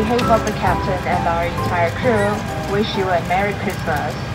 behalf of the captain and our entire crew, wish you a Merry Christmas.